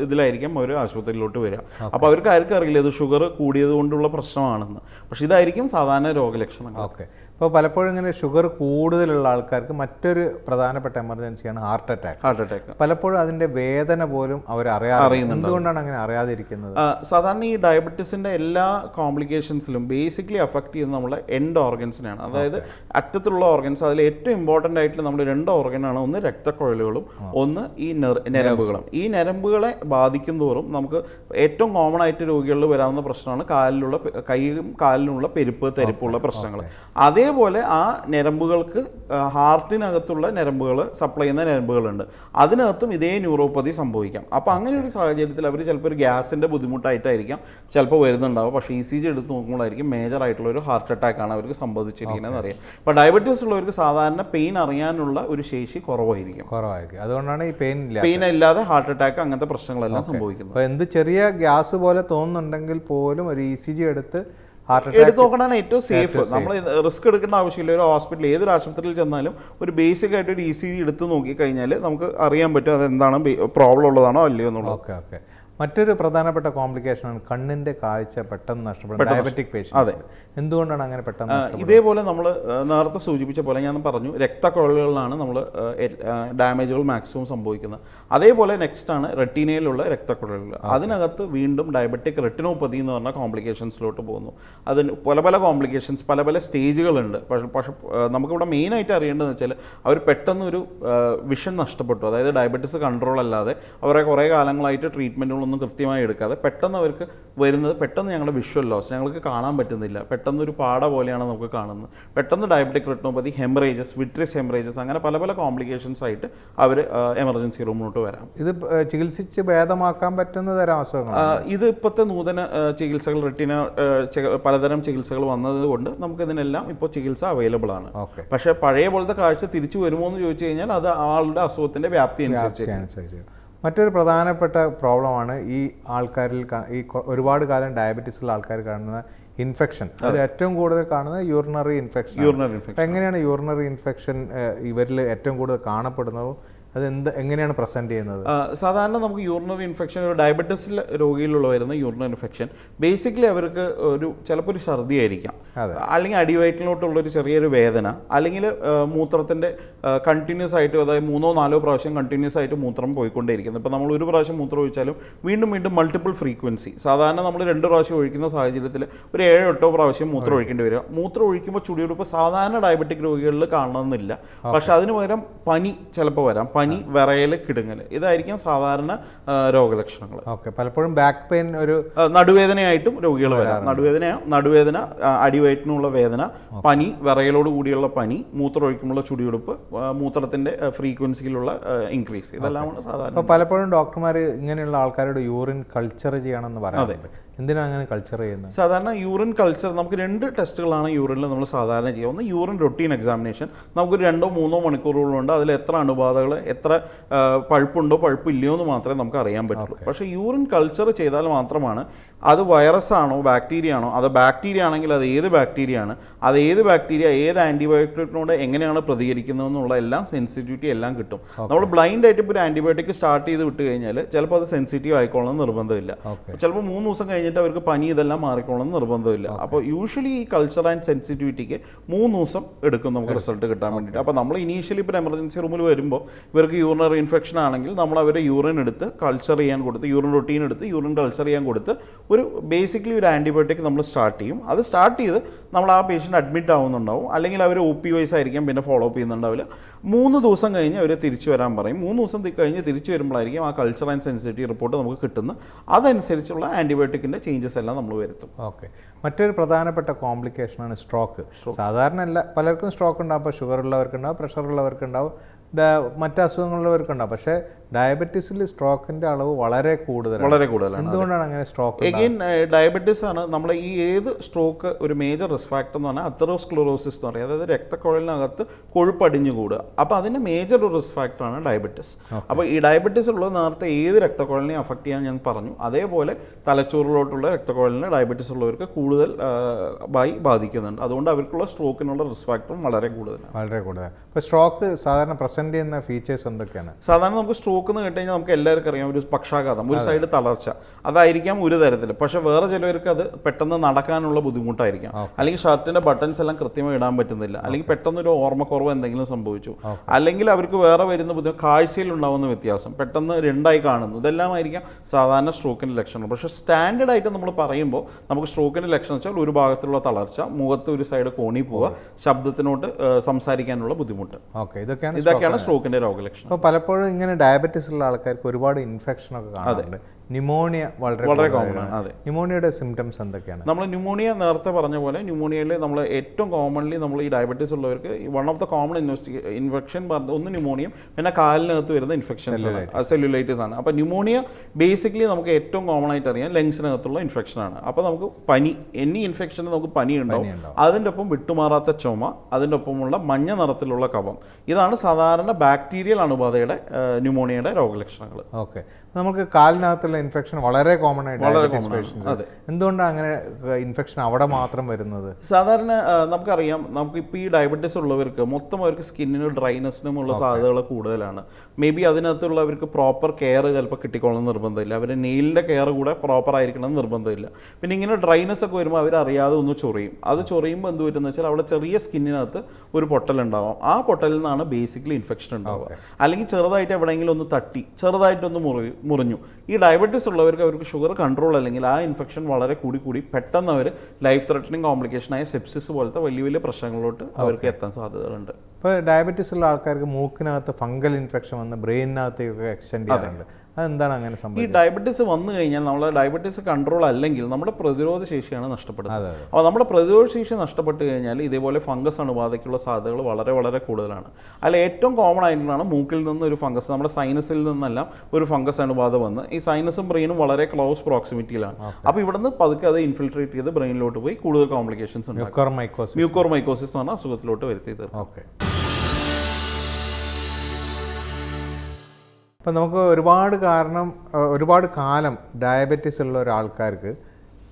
Speaker 2: ഇതിലായിരിക്കും അവർ ആശുപത്രിയിലോട്ട് വരിക. അപ്പോൾ അവർക്ക് ആർക്കും അറിയില്ല ഇത് ഷുഗർ കൂടിയത് കൊണ്ടുള്ള പ്രശ്നമാണെന്ന്. പക്ഷേ ഇതായിരിക്കും സാധാരണ രോഗലക്ഷണങ്ങൾ.
Speaker 1: ഓക്കെ. അപ്പോൾ പലപ്പോഴും ഇങ്ങനെ ഷുഗർ കൂടുതലുള്ള ആൾക്കാർക്ക് മറ്റൊരു പ്രധാനപ്പെട്ട എമർജൻസിയാണ് ഹാർട്ട് അറ്റാക്ക്
Speaker 2: ഹാർട്ട് അറ്റാക്ക്
Speaker 1: പലപ്പോഴും അതിന്റെ വേദന പോലും അവർ അറിയാതെ എന്തുകൊണ്ടാണ് അങ്ങനെ അറിയാതിരിക്കുന്നത്?
Speaker 2: സാധാരണ ഈ ഡയബറ്റീസിന്റെ എല്ലാ കോംപ്ലിക്കേഷൻസിലും ബേസിക്കലി അഫക്റ്റ് ചെയ്യുന്നത് നമ്മളെ എൻഡ് ഓർഗൻസിനെയാണ് അതായത് അറ്റത്തുള്ള ഓർഗൻസ് അതിൽ ഏറ്റവും ഇമ്പോർട്ടന്റ് ആയിട്ടുള്ള നമ്മുടെ രണ്ട് ഓർഗനാണ് ഒന്ന് രക്തക്കുഴലുകളും ഒന്ന് ഈ നരമ്പുകളും ഞരമ്പുകളും. ഈ ഞരമ്പുകളെ ബാധിക്കും തോറും നമുക്ക് ഏറ്റവും കോമൺ ആയിട്ട് രോഗികളിൽ വരാവുന്ന പ്രശ്നമാണ് കാലിലുള്ള കൈയും കാലിലുള്ള പെരുപ്പ് തെരുപ്പുള്ള പ്രശ്നങ്ങൾ അതേപോലെ ആ ഞരമ്പുകൾക്ക് ഹാർട്ടിനകത്തുള്ള ഞരമ്പുകൾ സപ്ലൈ ചെയ്യുന്ന ഞരമ്പുകളുണ്ട് അതിനകത്തും ഇതേ ന്യൂറോപ്പതി സംഭവിക്കാം. അപ്പോൾ അങ്ങനെ ഒരു സാഹചര്യത്തിൽ അവർ ചിലപ്പോൾ ഒരു ഗ്യാസിന്റെ ബുദ്ധിമുട്ടായിട്ടായിരിക്കാം. ചിലപ്പോൾ വരുന്നുണ്ടാവും. പക്ഷേ ഇ സി ജി എടുത്ത് നോക്കുമ്പോഴായിരിക്കും മേജർ ആയിട്ടുള്ള ഒരു ഹാർട്ട് അറ്റാക്ക് ആണ് അവർക്ക് സംഭവിച്ചിരിക്കുന്നത് അറിയാം. അപ്പോൾ ഡയബറ്റീസ് ഉള്ളവർക്ക് സാധാരണ പെയിൻ അറിയാനുള്ള ഒരു ശേഷി കുറവായിരിക്കും.
Speaker 1: കുറവായിരിക്കും. അതുകൊണ്ടാണ് ഈ പെയിൻ
Speaker 2: പെയിൻ ഇല്ലാതെ ഹാർട്ട് അറ്റാക്ക് അങ്ങനത്തെ പ്രശ്നങ്ങളെല്ലാം സംഭവിക്കുന്നത്.
Speaker 1: അപ്പോൾ എന്ത് ചെറിയ ഗ്യാസ് പോലെ തോന്നുന്നുണ്ടെങ്കിൽ പോലും ഒരു ഇ സി ജി എടുത്ത്
Speaker 2: എടുത്ത് നോക്കണതാണ് ഏറ്റവും സേഫ് നമ്മൾ റിസ്ക് എടുക്കേണ്ട ആവശ്യമില്ല. ഒരു ഹോസ്പിറ്റൽ ഏതൊരു ആശുപത്രിയിൽ ചെന്നാലും ഒരു ബേസിക് ആയിട്ട് ഒരു ഇ സി ജി എടുത്ത് നോക്കി കഴിഞ്ഞാൽ നമുക്ക് അറിയാൻ പറ്റും അത് എന്താണ് പ്രോബ്ലം ഉള്ളതാണോ അല്ലയോ എന്നുള്ളത്.
Speaker 1: ഓക്കെ ഓക്കെ മറ്റൊരു പ്രധാനപ്പെട്ട കോംപ്ലിക്കേഷനാണ് കണ്ണിന്റെ കാഴ്ച പെട്ടെന്ന് നഷ്ടപ്പെടും ഡയബറ്റിക് പേഷ്യൻസ് എന്തുകൊണ്ടാണ് അങ്ങനെ പെട്ടെന്ന്?
Speaker 2: ഇതേപോലെ നമ്മൾ നേരത്തെ സൂചിപ്പിച്ച പോലെ ഞാൻ പറഞ്ഞു രക്തക്കുഴലുകളിലാണ് നമ്മൾ ഡാമേജുകൾ മാക്സിമം സംഭവിക്കുന്നത്. അതേപോലെ നെക്സ്റ്റ് ആണ് റെറ്റീനയിലുള്ള രക്തക്കുഴലുകൾ. അതിനകത്ത് വീണ്ടും ഡയബറ്റിക് റെറ്റിനോപ്പതി എന്ന് പറഞ്ഞ കോംപ്ലിക്കേഷൻസിലോട്ട് പോകുന്നു. അതിന് പല പല കോംപ്ലിക്കേഷൻസ് പല പല സ്റ്റേജുകളുണ്ട് പക്ഷെ പക്ഷേ നമുക്കിവിടെ മെയിനായിട്ട് അറിയേണ്ടതെന്ന് വെച്ചാൽ അവർ പെട്ടെന്ന് ഒരു വിഷൻ നഷ്ടപ്പെട്ടു. അതായത് ഡയബറ്റിസ് കൺട്രോൾ അല്ലാതെ അവരെ കുറേ കാലങ്ങളായിട്ട് ട്രീറ്റ്മെന്റുകളൊന്നും ഒന്നും കൃത്യമായി എടുക്കാതെ പെട്ടെന്ന് അവർക്ക് വരുന്നത് പെട്ടെന്ന് ഞങ്ങളുടെ വിഷ്വൽ ലോസ് ഞങ്ങൾക്ക് കാണാൻ പറ്റുന്നില്ല. പെട്ടെന്ന് ഒരു പാട പോലെയാണ് നമുക്ക് കാണുന്നത്. പെട്ടെന്ന് diabetic retinopathy haemorrhages vitreous haemorrhages അങ്ങനെ പല പല കോംപ്ലിക്കേഷൻസ് ആയിട്ട് അവർ എമർജൻസി റൂമിലോട്ട് വരാം.
Speaker 1: ഇത് ചികിത്സിച്ച് ഭേദമാക്കാൻ പറ്റുന്ന തരം
Speaker 2: അസുഖങ്ങൾ ഇത് ഇപ്പോഴത്തെ നൂതന ചികിത്സകൾ റെറ്റിന പലതരം ചികിത്സകൾ വന്നത് കൊണ്ട് നമുക്ക് ഇതിനെല്ലാം ഇപ്പോൾ ചികിത്സ അവൈലബിൾ ആണ്. പക്ഷേ പഴയ പോലത്തെ കാഴ്ച തിരിച്ചു വരുമോ എന്ന് ചോദിച്ചു കഴിഞ്ഞാൽ അത് ആളുടെ അസുഖത്തിന്റെ വ്യാപ്തി അനുസരിച്ച്
Speaker 1: അനുസരിച്ച്. മറ്റൊരു പ്രധാനപ്പെട്ട പ്രോബ്ലമാണ് ഈ ആൾക്കാരിൽ ഈ ഒരുപാട് കാലം ഡയബറ്റീസ് ഉള്ള ആൾക്കാർ കാണുന്ന ഇൻഫെക്ഷൻ അതിൽ ഏറ്റവും കൂടുതൽ കാണുന്നത് യൂറിനറി ഇൻഫെക്ഷൻ
Speaker 2: യൂറിനറി ഇൻഫെക്ഷൻ
Speaker 1: എങ്ങനെയാണ് യൂറിനറി ഇൻഫെക്ഷൻ ഇവരിൽ ഏറ്റവും കൂടുതൽ കാണപ്പെടുന്നതും? അത് എന്ത് എങ്ങനെയാണ് പ്രസന്റ് ചെയ്യുന്നത്?
Speaker 2: സാധാരണ നമുക്ക് യൂറിനറി ഇൻഫെക്ഷൻ ഒരു ഡയബറ്റീസിൽ രോഗിയിലുള്ള വരുന്ന യൂറിനറി ഇൻഫെക്ഷൻ ബേസിക്കലി അവർക്ക് ഒരു ചിലപ്പോൾ ഒരു ഛർദി ആയിരിക്കാം. അല്ലെങ്കിൽ അടിവയറ്റിലോട്ടുള്ള ഒരു ചെറിയൊരു വേദന. അല്ലെങ്കിൽ മൂത്രത്തിന്റെ കണ്ടിന്യൂസ് ആയിട്ട് അതായത് മൂന്നോ നാലോ പ്രാവശ്യം കണ്ടിന്യൂസ് ആയിട്ട് മൂത്രം പോയിക്കൊണ്ടേയിരിക്കുന്നത് ഇപ്പോൾ നമ്മൾ ഒരു പ്രാവശ്യം മൂത്രം ഒഴിച്ചാലും വീണ്ടും വീണ്ടും മൾട്ടിപ്പിൾ ഫ്രീക്വൻസി സാധാരണ നമ്മൾ രണ്ട് പ്രാവശ്യം ഒഴിക്കുന്ന സാഹചര്യത്തിൽ ഒരു ഏഴോ എട്ടോ പ്രാവശ്യം മൂത്രം ഒഴിക്കേണ്ടി വരിക മൂത്രം ഒഴിക്കുമ്പോൾ ചുടിയെടുപ്പ് സാധാരണ ഡയബറ്റിക് രോഗികളിൽ കാണണമെന്നില്ല പക്ഷെ അതിന് പകരം പനി ചിലപ്പോൾ വരാം. പനി വിറയൽ കിടുങ്ങൽ ഇതായിരിക്കും സാധാരണ രോഗലക്ഷണങ്ങൾ.
Speaker 1: ഓക്കെ. പലപ്പോഴും ബാക്ക് പെയിൻ ഒരു
Speaker 2: നടുവേദനയായിട്ടും രോഗികൾ വരാം നടുവേദന നടുവേദന അടിവയറ്റിനുള്ള വേദന പനി വിറയലോട് കൂടിയുള്ള പനി മൂത്രം ഒഴിക്കുമ്പോൾ ചുടിയെടുപ്പ് മൂത്രത്തിന്റെ ഫ്രീക്വൻസിയിലുള്ള ഇൻക്രീസ് ഇതെല്ലാമാണ് സാധാരണ
Speaker 1: പലപ്പോഴും ഡോക്ടർമാർ ഇങ്ങനെയുള്ള ആൾക്കാരുടെ യൂറിൻ കൾച്ചർ ചെയ്യണമെന്ന് പറയാറുണ്ട്. എന്തിനാണ് അങ്ങനെ കൾച്ചർ ചെയ്യുന്നത്?
Speaker 2: സാധാരണ യൂറിൻ കൾച്ചർ നമുക്ക് രണ്ട് ടെസ്റ്റുകളാണ് യൂറിനിൽ നമ്മൾ സാധാരണ ചെയ്യുക. ഒന്ന് യൂറിൻ റൊട്ടീൻ എക്സാമിനേഷൻ നമുക്കൊരു രണ്ടോ മൂന്നോ മണിക്കൂറുകളുണ്ട് അതിൽ എത്ര അണുബാധകൾ എത്ര പഴുപ്പുണ്ടോ പഴുപ്പില്ലയോ എന്ന് മാത്രമേ നമുക്ക് അറിയാൻ പറ്റുള്ളൂ. പക്ഷേ യൂറിൻ കൾച്ചർ ചെയ്താൽ മാത്രമാണ് അത് വൈറസ് ആണോ ബാക്ടീരിയ ആണോ അത് ബാക്ടീരിയ ആണെങ്കിൽ അത് ഏത് ബാക്ടീരിയ ആണ് അത് ഏത് ബാക്ടീരിയ ഏത് ആന്റിബയോട്ടിക്കിനോട് എങ്ങനെയാണ് പ്രതികരിക്കുന്നത് എന്നുള്ള എല്ലാം സെൻസിറ്റിവിറ്റി എല്ലാം കിട്ടും. നമ്മൾ ബ്ലൈൻഡ് ആയിട്ട് ഇപ്പോൾ ഒരു ആന്റിബയോട്ടിക് സ്റ്റാർട്ട് ചെയ്ത് വിട്ട് കഴിഞ്ഞാൽ ചിലപ്പോൾ അത് സെൻസിറ്റീവ് ആയിക്കോളണം നിർബന്ധമില്ല. ചിലപ്പോൾ മൂന്ന് ദിവസം കഴിഞ്ഞിട്ട് അവർക്ക് പനി ഇതെല്ലാം മാറിക്കോളണം എന്ന് നിർബന്ധമില്ല. അപ്പോൾ യൂഷ്വലി ഈ കൾച്ചർ ആൻഡ് സെൻസിറ്റിവിറ്റിക്ക് മൂന്ന് ദിവസം എടുക്കും നമുക്ക് റിസൾട്ട് കിട്ടാൻ വേണ്ടിയിട്ട്. അപ്പോൾ നമ്മൾ ഇനീഷ്യലി ഇപ്പോൾ എമർജൻസി റൂമിൽ വരുമ്പോൾ ഇവർക്ക് യൂറിനറി ഇൻഫെക്ഷൻ ആണെങ്കിൽ നമ്മൾ അവരെ യൂറിൻ എടുത്ത് കൾച്ചർ ചെയ്യാൻ കൊടുത്ത് യൂറിൻ റൊട്ടീൻ എടുത്ത് യൂറിൻ കൾച്ചർ ചെയ്യാൻ കൊടുത്ത് ഒരു ബേസിക്കലി ഒരു ആന്റിബയോട്ടിക് നമ്മൾ സ്റ്റാർട്ട് ചെയ്യും. അത് സ്റ്റാർട്ട് ചെയ്ത് നമ്മൾ ആ പേഷ്യന്റ് അഡ്മിറ്റ് ആവുന്നുണ്ടാവും. അല്ലെങ്കിൽ അവർ ഒ പി വൈസ് ആയിരിക്കും പിന്നെ ഫോളോ അപ്പ് ചെയ്യുന്നുണ്ടാവില്ല. മൂന്ന് ദിവസം കഴിഞ്ഞ് അവർ തിരിച്ചു വരാൻ പറയും. മൂന്ന് ദിവസം കഴിഞ്ഞ് തിരിച്ചു വരുമ്പോഴായിരിക്കും ആ കൾച്ചർ ആൻഡ് സെൻസിറ്റി റിപ്പോർട്ട് നമുക്ക് കിട്ടുന്നത്. അതനുസരിച്ചുള്ള ആന്റിബയോട്ടിക്കിന്റെ ചേഞ്ചസ് എല്ലാം നമ്മൾ വരുത്തും.
Speaker 1: ഓക്കെ മറ്റൊരു പ്രധാനപ്പെട്ട കോംപ്ലിക്കേഷനാണ് സ്ട്രോക്ക് സാധാരണ അല്ല പലർക്കും സ്ട്രോക്ക് ഉണ്ടാവും. അപ്പോൾ ഷുഗർ ഉള്ളവർക്കുണ്ടാവും പ്രഷർ ഉള്ളവർക്കുണ്ടാവും. മറ്റ് അസുഖങ്ങളുള്ളവർക്കുണ്ടാവും. പക്ഷേ ഡയബറ്റീസിൽ സ്ട്രോക്കിന്റെ അളവ് വളരെ കൂടുതലാണ്.
Speaker 2: വളരെ കൂടുതലാണ്
Speaker 1: എന്തുകൊണ്ടാണ് അങ്ങനെ സ്ട്രോക്ക്
Speaker 2: എഗെയിൻ ഡയബറ്റീസ് ആണ് നമ്മൾ ഈ ഏത് സ്ട്രോക്ക് ഒരു മേജർ റിസ്ക് ഫാക്ടർ എന്ന് പറഞ്ഞാൽ അത്തറോസ്ക്ലോറോസിസ് എന്ന് പറയും. അതായത് രക്തക്കുഴലിനകത്ത് കൊഴുപ്പടിഞ്ഞു കൂടുക. അപ്പോൾ അതിന്റെ മേജർ ഒരു റിസ്ക് ഫാക്ടറാണ് ഡയബറ്റീസ്. അപ്പോൾ ഈ ഡയബറ്റീസ് ഉള്ളത് നേരത്തെ ഏത് രക്തക്കുഴലിനെ അഫക്റ്റ് ചെയ്യാൻ ഞാൻ പറഞ്ഞു. അതേപോലെ തലച്ചോറിലോട്ടുള്ള രക്തക്കുഴലിനെ ഡയബറ്റീസ് ഉള്ളവർക്ക് കൂടുതൽ ആയി ബാധിക്കുന്നുണ്ട്. അതുകൊണ്ട് അവർക്കുള്ള സ്ട്രോക്കിനുള്ള റിസ്ക് ഫാക്ടറും വളരെ കൂടുതലാണ്.
Speaker 1: വളരെ കൂടുതലാണ്. അപ്പോൾ സ്ട്രോക്ക് സാധാരണ പ്രസന്റ് ചെയ്യുന്ന ഫീച്ചേഴ്സ് എന്തൊക്കെയാണ്?
Speaker 2: സാധാരണ നമുക്ക് സ്ട്രോക്ക് എന്ന് കേട്ട് കഴിഞ്ഞാൽ നമുക്ക് എല്ലാവർക്കും അറിയാം ഒരു പക്ഷാഘാതം ഒരു സൈഡ് തളർച്ച. അതായിരിക്കാം ഒരു തരത്തിൽ. പക്ഷെ വേറെ ചിലവർക്ക് അത് പെട്ടെന്ന് നടക്കാനുള്ള ബുദ്ധിമുട്ടായിരിക്കാം. അല്ലെങ്കിൽ ഷർട്ടിന്റെ ബട്ടൺസ് എല്ലാം കൃത്യമായി ഇടാൻ പറ്റുന്നില്ല. അല്ലെങ്കിൽ പെട്ടെന്ന് ഒരു ഓർമ്മക്കുറവ് എന്തെങ്കിലും സംഭവിച്ചു. അല്ലെങ്കിൽ അവർക്ക് വേറെ വരുന്ന ബുദ്ധിമുട്ട് കാഴ്ചയിൽ ഉണ്ടാവുന്ന വ്യത്യാസം പെട്ടെന്ന് രണ്ടായി കാണുന്നു. ഇതെല്ലാം ആയിരിക്കാം സാധാരണ സ്ട്രോക്കിന്റെ ലക്ഷണം പക്ഷെ സ്റ്റാൻഡേർഡ് ആയിട്ട് നമ്മൾ പറയുമ്പോൾ നമുക്ക് സ്ട്രോക്കിന്റെ ലക്ഷണം വെച്ചാൽ ഒരു ഭാഗത്തുള്ള തളർച്ച മുഖത്ത് ഒരു സൈഡ് കോണി പോവുക ശബ്ദത്തിനോട്ട് സംസാരിക്കാനുള്ള ബുദ്ധിമുട്ട്.
Speaker 1: ഓക്കെ. ഇതൊക്കെയാണ്
Speaker 2: ഇതൊക്കെയാണ് സ്ട്രോക്കിന്റെ രോഗലക്ഷണം
Speaker 1: പലപ്പോഴും ഇങ്ങനെ ഡയബറ്റീസ് ഉള്ള ആൾക്കാർക്ക് ഒരുപാട് ഇൻഫെക്ഷൻ ഒക്കെ കാണാറുണ്ട്. ന്യൂമോണിയ വളരെ
Speaker 2: വളരെ കോമൺ ആണ് അതെ.
Speaker 1: ന്യൂമോണിയയുടെ സിംറ്റംസ് എന്തൊക്കെയാണ്?
Speaker 2: നമ്മൾ ന്യൂമോണിയ നേരത്തെ പറഞ്ഞ പോലെ ന്യൂമോണിയയിൽ നമ്മൾ ഏറ്റവും കോമൺലി നമ്മൾ ഈ ഡയബറ്റീസ് ഉള്ളവർക്ക് വൺ ഓഫ് ദ കോമൺ ഇൻവെസ്റ്റി ഇൻഫെക്ഷൻ പറഞ്ഞ ഒന്ന് ന്യൂമോണിയം പിന്നെ കാലിനകത്ത് വരുന്ന ഇൻഫെക്ഷൻസ് സെല്ലുലൈറ്റിസ് ആണ്. അപ്പോൾ ന്യൂമോണിയ ബേസിക്കലി നമുക്ക് ഏറ്റവും കോമൺ ആയിട്ട് അറിയാം ലങ്സിനകത്തുള്ള ഇൻഫെക്ഷൻ ആണ്. അപ്പോൾ നമുക്ക് പനി എനി ഇൻഫെക്ഷൻ നമുക്ക് പനി ഉണ്ടാവും. അതിന്റെ ഒപ്പം വിട്ടുമാറാത്ത ചുമ അതിന്റെ ഒപ്പമുള്ള മഞ്ഞ നിറത്തിലുള്ള കഫം. ഇതാണ് സാധാരണ ബാക്ടീരിയൽ അണുബാധയുടെ ന്യൂമോണിയയുടെ രോഗലക്ഷണങ്ങൾ
Speaker 1: ഓക്കെ. നമുക്ക് കാലിനകത്തുള്ള ഇൻഫെക്ഷൻ വളരെ കോമൺ ആയിട്ട്. എന്തുകൊണ്ടാണ് അങ്ങനെ ഇൻഫെക്ഷൻ അവിടെ മാത്രം വരുന്നത്?
Speaker 2: സാധാരണ നമുക്കറിയാം നമുക്ക് ഇപ്പോൾ ഈ ഡയബറ്റീസ് ഉള്ളവർക്ക് മൊത്തം അവർക്ക് സ്കിന്നിനും ഡ്രൈനെസ്സിനും ഉള്ള സാധ്യതകൾ കൂടുതലാണ്. മേ ബി അതിനകത്തുള്ളവർക്ക് പ്രോപ്പർ കെയർ ചിലപ്പോൾ കിട്ടിക്കോളണം നിർബന്ധമില്ല. അവരുടെ നെയിലിന്റെ കെയർ കൂടെ പ്രോപ്പർ ആയിരിക്കണം എന്ന് നിർബന്ധമില്ല. പിന്നെ ഇങ്ങനെ ഡ്രൈനെസ് ഒക്കെ വരുമ്പോൾ അവർ അറിയാതെ ഒന്ന് ചൊറിയും. അത് ചൊറിയുമ്പോൾ എന്ത് പറ്റുന്ന വെച്ചാൽ അവിടെ ചെറിയ സ്കിന്നിനകത്ത് ഒരു പൊട്ടലുണ്ടാവാം ആ പൊട്ടലിൽ നിന്നാണ് ബേസിക്കലി ഇൻഫെക്ഷൻ ഉണ്ടാവുക. അല്ലെങ്കിൽ ചെറുതായിട്ട് എവിടെയെങ്കിലും ഒന്ന് തട്ടി ചെറുതായിട്ടൊന്ന് മുറി മുറിഞ്ഞു. ഈ ഡയബറ്റീസ് ഉള്ളവർക്ക് അവർക്ക് ഷുഗർ കൺട്രോൾ അല്ലെങ്കിൽ ആ ഇൻഫെക്ഷൻ വളരെ കൂടി കൂടി പെട്ടെന്ന് അവർ ലൈഫ് ത്രെറ്റനിങ് കോംപ്ലിക്കേഷനായ സെപ്സിസ് പോലത്തെ വലിയ വലിയ പ്രശ്നങ്ങളിലോട്ട് അവർക്ക് എത്താൻ സാധ്യതകളുണ്ട്.
Speaker 1: ഇപ്പോൾ ഡയബറ്റീസ് ഉള്ള ആൾക്കാർക്ക് മൂക്കിനകത്ത് ഫംഗൽ ഇൻഫെക്ഷൻ വന്ന് ബ്രെയിനിനകത്തേക്കൊക്കെ എക്സ്റ്റെൻഡ് ചെയ്യാറുണ്ട്. അതെന്താണ് അങ്ങനെ
Speaker 2: ഈ
Speaker 1: സംഭവിക്കുന്നത്
Speaker 2: ഡയബറ്റീസ് വന്നു കഴിഞ്ഞാൽ നമ്മൾ ഡയബറ്റീസ് കൺട്രോൾ അല്ലെങ്കിൽ നമ്മുടെ പ്രതിരോധ ശേഷിയാണ് നഷ്ടപ്പെടുന്നത്. അപ്പോൾ നമ്മുടെ പ്രതിരോധ ശേഷി നഷ്ടപ്പെട്ട് കഴിഞ്ഞാൽ ഇതേപോലെ ഫംഗസ് അണുബാധയ്ക്കുള്ള സാധ്യതകൾ വളരെ വളരെ കൂടുതലാണ്. അതിൽ ഏറ്റവും കോമൺ ആയിട്ടുള്ളതാണ് മൂക്കിൽ നിന്ന് ഒരു ഫംഗസ് നമ്മുടെ സൈനസിൽ നിന്നെല്ലാം ഒരു ഫംഗസ് അണുബാധ വന്ന്. ഈ സൈനസും ബ്രെയിനും വളരെ ക്ലോസ് പ്രോക്സിമിറ്റിയിലാണ് അപ്പോൾ ഇവിടുന്ന് പതുക്കെ അത് ഇൻഫിൽട്രേറ്റ് ചെയ്ത് ബ്രെയിനിലോട്ട് പോയി കൂടുതൽ കോംപ്ലിക്കേഷൻസ് ഉണ്ട്
Speaker 1: മ്യൂക്കർ മൈക്കോസിസ്
Speaker 2: മ്യൂക്കോർ മൈക്കോസിസ് എന്ന് പറഞ്ഞ അസുഖത്തിലോട്ട് വരുത്തി തീർക്കും.
Speaker 1: ഓക്കെ. അപ്പം നമുക്ക് ഒരുപാട് കാരണം ഒരുപാട് കാലം ഡയബറ്റീസ് ഉള്ള ഒരാൾക്കാർക്ക്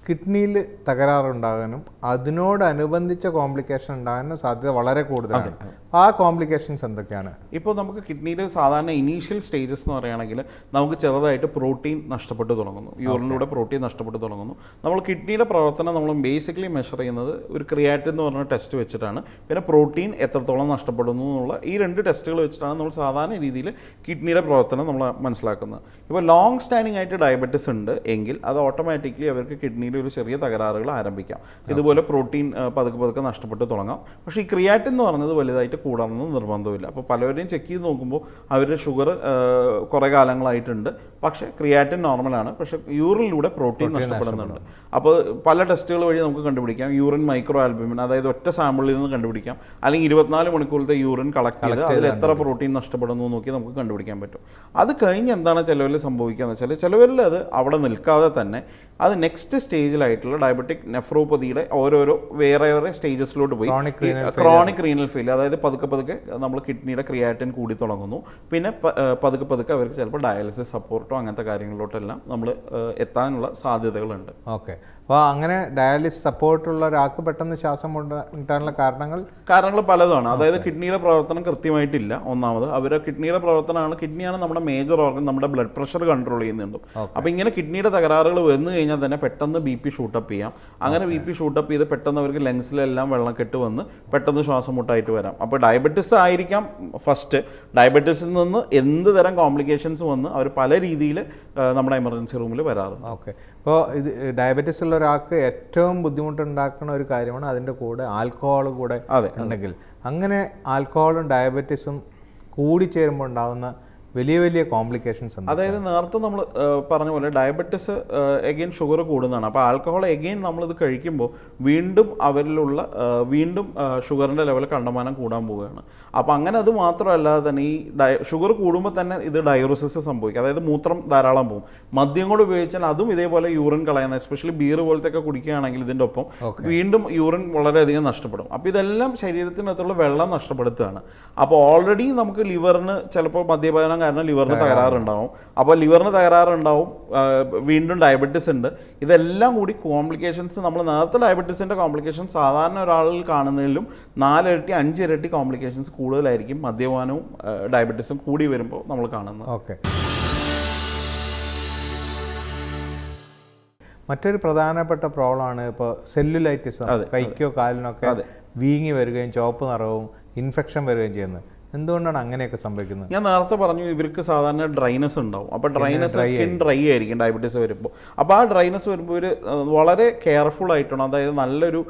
Speaker 1: കിഡ്നിയിൽ തകരാറുണ്ടാകാനും അതിനോടനുബന്ധിച്ച കോംപ്ലിക്കേഷൻ ഉണ്ടാകാനും സാധ്യത വളരെ കൂടുതലാണ്. ആ കോംപ്ലിക്കേഷൻസ് എന്തൊക്കെയാണ്?
Speaker 2: ഇപ്പോൾ നമുക്ക് കിഡ്നിയിൽ സാധാരണ ഇനീഷ്യൽ സ്റ്റേജസ് എന്ന് പറയുകയാണെങ്കിൽ നമുക്ക് ചെറുതായിട്ട് പ്രോട്ടീൻ നഷ്ടപ്പെട്ടു തുടങ്ങുന്നു. യൂറിനിലൂടെ പ്രോട്ടീൻ നഷ്ടപ്പെട്ടു തുടങ്ങുന്നു. നമ്മൾ കിഡ്നിയുടെ പ്രവർത്തനം നമ്മൾ ബേസിക്കലി മെഷർ ചെയ്യുന്നത് ഒരു ക്രിയാറ്റിൻ എന്ന് പറഞ്ഞ ടെസ്റ്റ് വെച്ചിട്ടാണ്. പിന്നെ പ്രോട്ടീൻ എത്രത്തോളം നഷ്ടപ്പെടുന്നു എന്നുള്ള ഈ രണ്ട് ടെസ്റ്റുകൾ വെച്ചിട്ടാണ് നമ്മൾ സാധാരണ രീതിയിൽ കിഡ്നിയുടെ പ്രവർത്തനം നമ്മൾ മനസ്സിലാക്കുന്നത്. ഇപ്പോൾ ലോങ് സ്റ്റാൻഡിങ് ആയിട്ട് ഡയബറ്റിസ് ഉണ്ട് എങ്കിൽ അത് ഓട്ടോമാറ്റിക്കലി അവർക്ക് കിഡ്നിയിൽ ഒരു ചെറിയ തകരാറുകൾ ആരംഭിക്കാം. ഇതുപോലെ പ്രോട്ടീൻ പതുക്കെ പതുക്കെ നഷ്ടപ്പെട്ട് തുടങ്ങാം. പക്ഷേ ഈ ക്രിയാറ്റിൻ എന്ന് പറഞ്ഞത് വലുതായിട്ട് കൂടണമെന്ന് നിർബന്ധമില്ല. അപ്പോൾ പലവരെയും ചെക്ക് ചെയ്ത് നോക്കുമ്പോൾ അവരുടെ ഷുഗർ കുറേ കാലങ്ങളായിട്ടുണ്ട്. പക്ഷേ ക്രിയാറ്റിൻ നോർമലാണ് പക്ഷേ യൂറിനിലൂടെ പ്രോട്ടീൻ നഷ്ടപ്പെടുന്നുണ്ട്. അപ്പോൾ പല ടെസ്റ്റുകൾ വഴി നമുക്ക് കണ്ടുപിടിക്കാം. യൂറിൻ മൈക്രോ ആൽബുമിൻ അതായത് ഒറ്റ സാമ്പിളിൽ നിന്ന് കണ്ടുപിടിക്കാം. അല്ലെങ്കിൽ ഇരുപത്തിനാല് മണിക്കൂറത്തെ യൂറിൻ കളക്ട് ചെയ്ത് അതിൽ എത്ര പ്രോട്ടീൻ നഷ്ടപ്പെടുന്നു എന്ന് നോക്കി നമുക്ക് കണ്ടുപിടിക്കാൻ പറ്റും. അത് കഴിഞ്ഞ് എന്താണ് ചിലവരിൽ സംഭവിക്കുക എന്ന് വെച്ചാൽ ചിലവരിൽ അത് അവിടെ നിൽക്കാതെ തന്നെ അത് നെക്സ്റ്റ് സ്റ്റേജിലായിട്ടുള്ള ഡയബറ്റിക് നെഫ്രോപ്പതിയുടെ ഓരോരോ വേറെ വേറെ സ്റ്റേജസിലോട്ട് പോയി. ക്രോണിക് റീനൽ ഫെയിൽ അതായത് പതുക്കെ പതുക്കെ നമ്മൾ കിഡ്നിയുടെ ക്രിയാറ്റിൻ കൂടി തുടങ്ങുന്നു. പിന്നെ പതുക്കെ പതുക്കെ അവർക്ക് ചിലപ്പോൾ ഡയാലിസിസ് സപ്പോർട്ടോ അങ്ങനത്തെ കാര്യങ്ങളിലോട്ടെല്ലാം നമ്മൾ എത്താനുള്ള സാധ്യതകളുണ്ട്.
Speaker 1: ഓക്കെ അപ്പോൾ അങ്ങനെ ഡയാലിസിസ് സപ്പോർട്ടുള്ള ഒരാൾക്ക് പെട്ടെന്ന് ശ്വാസം ഉണ്ടാകാനുള്ള കാരണങ്ങൾ
Speaker 2: കാരണങ്ങൾ പലതാണ് അതായത് കിഡ്നിയുടെ പ്രവർത്തനം കൃത്യമായിട്ടില്ല. ഒന്നാമത് അവരെ കിഡ്നിയുടെ പ്രവർത്തനമാണ്. കിഡ്നിയാണ് നമ്മുടെ മേജർ ഓർഗൻ നമ്മുടെ ബ്ലഡ് പ്രഷർ കൺട്രോൾ ചെയ്യുന്നുണ്ട് അപ്പോൾ ഇങ്ങനെ കിഡ്നിയുടെ തകരാറുകൾ വന്നു കഴിഞ്ഞാൽ തന്നെ പെട്ടെന്ന് ബി പി ഷൂട്ടപ്പ് ചെയ്യാം. അങ്ങനെ ബി പി ഷൂട്ടപ്പ് ചെയ്ത് പെട്ടെന്ന് അവർക്ക് ലങ്സിലെല്ലാം വെള്ളം കെട്ട് വന്ന് പെട്ടെന്ന് ശ്വാസം മുട്ടായിട്ട് വരാം. അപ്പോൾ ഡയബറ്റിസ് ആയിരിക്കാം ഫസ്റ്റ് ഡയബറ്റിസിൽ നിന്ന് എന്ത് തരം കോംപ്ലിക്കേഷൻസ് വന്ന് അവർ പല രീതിയിൽ നമ്മുടെ എമർജൻസി റൂമിൽ വരാറുണ്ട്.
Speaker 1: ഓക്കെ അപ്പോൾ ഇത് ഡയബറ്റീസ് ഉള്ള ഒരാൾക്ക് ഏറ്റവും ബുദ്ധിമുട്ടുണ്ടാക്കുന്ന ഒരു കാര്യമാണ് അതിന്റെ കൂടെ ആൽക്കഹോൾ കൂടെ ഉണ്ടെങ്കിൽ. അങ്ങനെ ആൽക്കഹോളും ഡയബറ്റീസും കൂടിച്ചേരുമ്പോൾ ഉണ്ടാകുന്ന വലിയ വലിയ കോംപ്ലിക്കേഷൻസ്
Speaker 2: അതായത് നേരത്തെ നമ്മൾ പറഞ്ഞ പോലെ ഡയബറ്റിസ് എഗെയിൻ ഷുഗർ കൂടുന്നതാണ്. അപ്പോൾ ആൽക്കഹോൾ എഗെയിൻ നമ്മളിത് കഴിക്കുമ്പോൾ വീണ്ടും അവരിലുള്ള വീണ്ടും ഷുഗറിന്റെ ലെവൽ കണ്ടമാനം കൂടാൻ പോവുകയാണ്. അപ്പോൾ അങ്ങനെ അത് മാത്രമല്ലാതെ തന്നെ ഈ ഡയ ഷുഗർ കൂടുമ്പോൾ തന്നെ ഇത് ഡയോറിസിസ് സംഭവിക്കും. അതായത് മൂത്രം ധാരാളം പോകും. മദ്യം കൂടെ ഉപയോഗിച്ചാൽ അതും ഇതേപോലെ യൂറിൻ കളയുന്ന എസ്പെഷ്യലി ബീർ പോലത്തെ ഒക്കെ കുടിക്കുകയാണെങ്കിൽ ഇതിന്റെ ഒപ്പം വീണ്ടും യൂറിൻ വളരെയധികം നഷ്ടപ്പെടും. അപ്പോൾ ഇതെല്ലാം ശരീരത്തിനകത്തുള്ള വെള്ളം നഷ്ടപ്പെടുത്തുകയാണ്. അപ്പോൾ ഓൾറെഡി നമുക്ക് ലിവറിന് ചിലപ്പോൾ മദ്യപാനം കാരണം ലിവറിന് തകരാറുണ്ടാവും. അപ്പോൾ ലിവറിന് തകരാറുണ്ടാവും വീണ്ടും ഡയബറ്റിസ് ഉണ്ട്. ഇതെല്ലാം കൂടി കോംപ്ലിക്കേഷൻസ് നമ്മൾ നേരത്തെ ഡയബറ്റീസിന്റെ കോംപ്ലിക്കേഷൻ സാധാരണ ഒരാളിൽ കാണുന്നതിലും നാലിരട്ടി അഞ്ചിരട്ടി കോംപ്ലിക്കേഷൻസ് കൂടുതലായിരിക്കും മദ്യപാനവും ഡയബറ്റിസും കൂടി വരുമ്പോൾ നമ്മൾ കാണുന്നത്.
Speaker 1: ഓക്കെ. മറ്റൊരു പ്രധാനപ്പെട്ട പ്രോബ്ലമാണ് ഇപ്പോൾ സെല്ലുലൈറ്റിസ്. കൈക്കോ കാലിനൊക്കെ വീങ്ങി വരികയും ചുവപ്പ് നിറവും ഇൻഫെക്ഷൻ വരികയും ചെയ്യുന്നത്. എന്തുകൊണ്ടാണ് അങ്ങനെയൊക്കെ സംഭവിക്കുന്നത്?
Speaker 2: ഞാൻ നേരത്തെ പറഞ്ഞു ഇവർക്ക് സാധാരണ ഡ്രൈനസ് ഉണ്ടാവും. അപ്പോൾ ഡ്രൈനസ് സ്കിൻ ഡ്രൈ ആയിരിക്കും. ഡയബറ്റീസ് വരുമ്പോൾ അപ്പോൾ ആ ഡ്രൈനസ് വരുമ്പോൾ ഇവർ വളരെ കെയർഫുൾ ആയിട്ടാണ്. അതായത് നല്ലൊരു